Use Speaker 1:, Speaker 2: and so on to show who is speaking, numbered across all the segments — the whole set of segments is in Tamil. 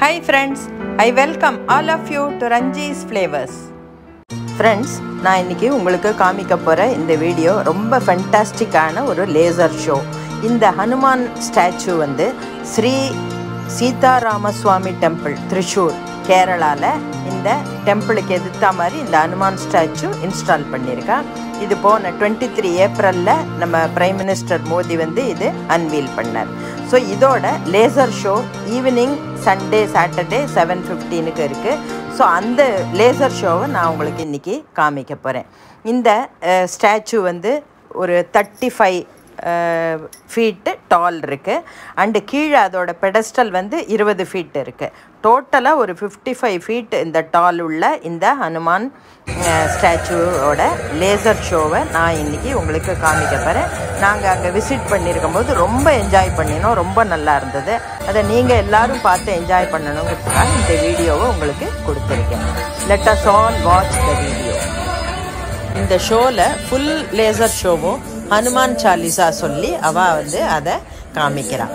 Speaker 1: Hi friends I welcome all of you to Ranji's flavours friends நான் இன்னைக்கு உங்களுக்கு காமிக்க போகிற இந்த வீடியோ ரொம்ப ஃபென்டாஸ்டிக்கான ஒரு லேசர் ஷோ இந்த ஹனுமான் ஸ்டாச்சு வந்து ஸ்ரீ சீதாராமசுவாமி டெம்பிள் த்ரிஷூர் கேரளாவில் இந்த டெம்பிளுக்கு எதிர்த்த மாதிரி இந்த ஹனுமான் ஸ்டாச்சு இன்ஸ்டால் பண்ணியிருக்கேன். இது போன டுவெண்ட்டி த்ரீ ஏப்ரலில் நம்ம பிரைம் மினிஸ்டர் மோடி வந்து இது அன்வீல் பண்ணார். ஸோ இதோட laser show evening Sunday Saturday seven ஃபிஃப்டீனுக்கு இருக்குது ஸோ அந்த லேசர் ஷோவை நான் உங்களுக்கு இன்றைக்கி காமிக்க போகிறேன் இந்த ஸ்டாச்சு வந்து ஒரு தேர்ட்டி ஃபைவ் ஃபீட்டு டால் இருக்குது அண்டு கீழே அதோட பெடஸ்டல் வந்து இருபது ஃபீட் இருக்குது டோட்டலாக ஒரு ஃபிஃப்டி ஃபைவ் ஃபீட் இந்த டால் உள்ள இந்த ஹனுமான் ஸ்டாச்சுவோட லேசர் ஷோவை நான் இன்றைக்கி உங்களுக்கு காமிக்க போகிறேன் நாங்கள் அங்கே விசிட் பண்ணியிருக்கும் போது ரொம்ப என்ஜாய் பண்ணினோம். ரொம்ப நல்லா இருந்தது. அதை நீங்கள் எல்லோரும் பார்த்து என்ஜாய் பண்ணணுங்கிறதுக்காக இந்த வீடியோவை உங்களுக்கு கொடுத்துருக்கேன். Let us all watch the video இந்த ஷோவில் ஃபுல் லேசர் ஷோவும் ஹனுமான் சாலிசா சொல்லி அவ வந்து அதை காமிக்கிறான்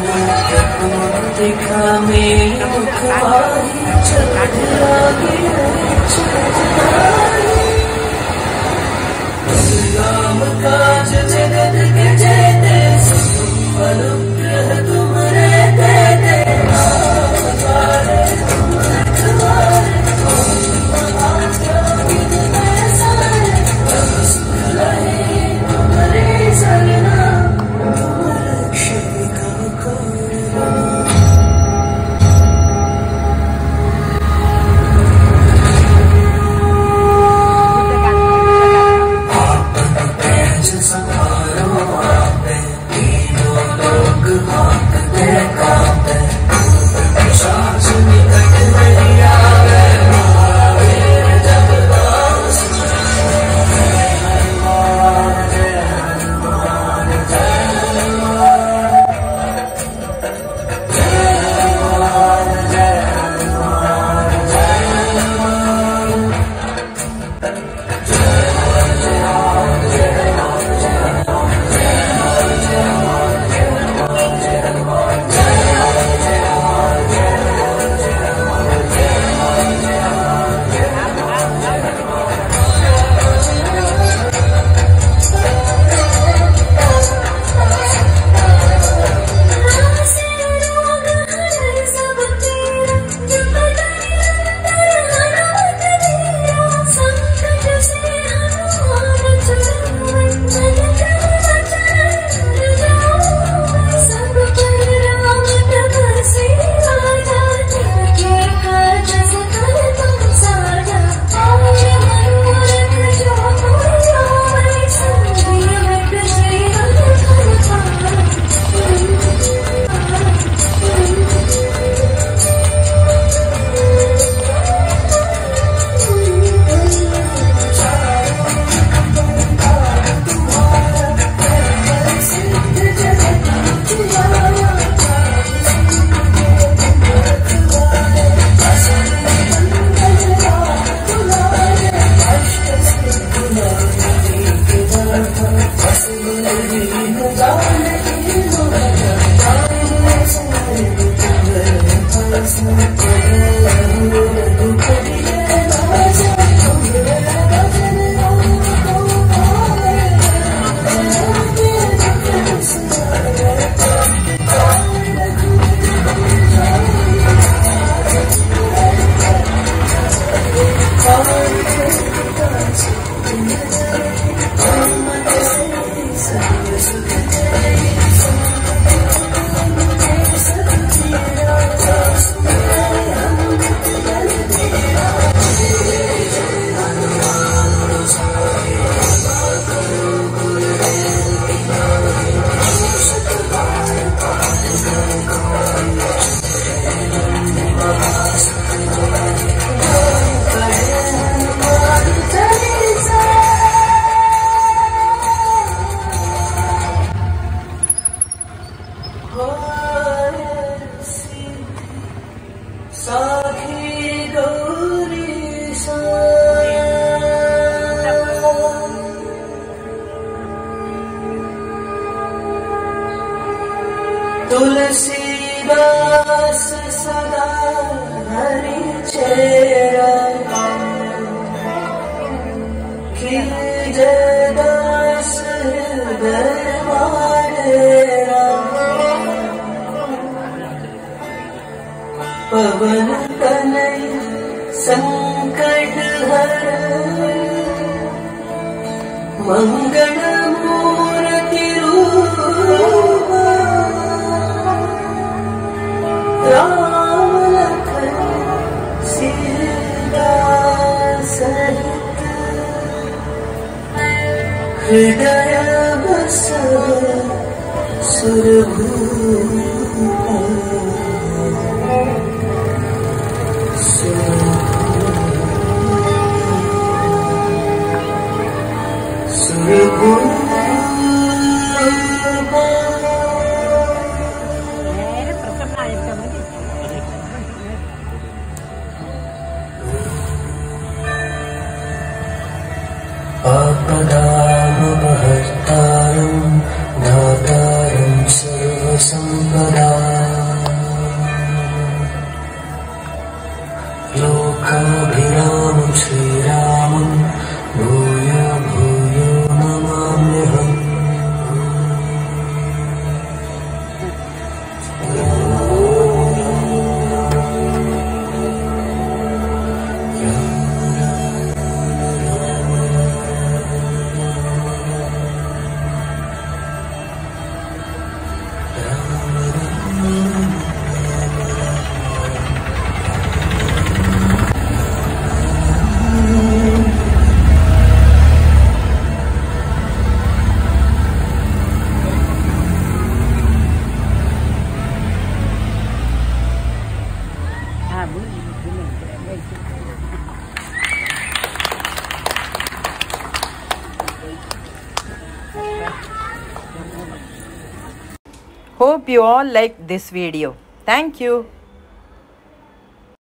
Speaker 2: अनुग्रह तुमरे दे दे
Speaker 1: तुलसीदास सदा हरि चेरा जयदास दरबारेरा पवन तनय संकट हर मंगल राम लखन सीता सहित हृदय बस सुरभूप
Speaker 3: നേരെ कभी
Speaker 4: Hope you all like this video. Thank you.